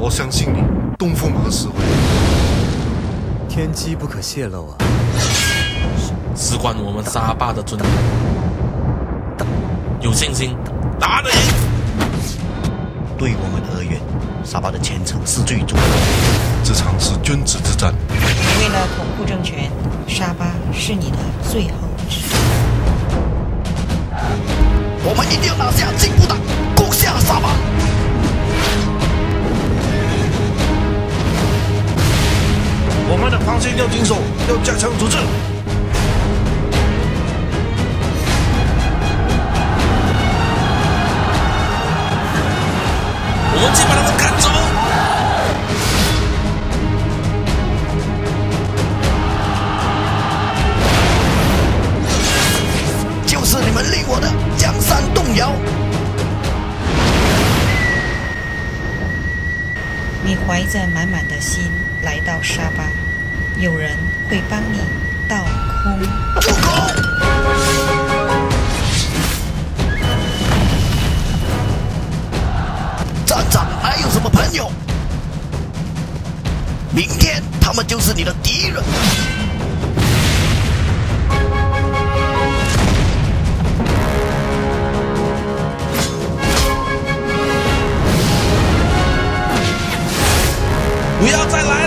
我相信你，东风何时回？天机不可泄露啊！事关我们沙坝的尊严，有信心打得赢。对我们而言，沙巴的前程是最重要的。这场是君子之战。为了巩固政权，沙巴是你的最后之战。我们一定要拿下进步党，攻下沙巴。我们的防线要紧守，要加强组织。我们去把他们赶走。就是你们令我的江山动摇。你怀着满满的心来到沙巴有人会帮你倒空。住口站长还有什么朋友？明天他们就是你的敌人。不要再来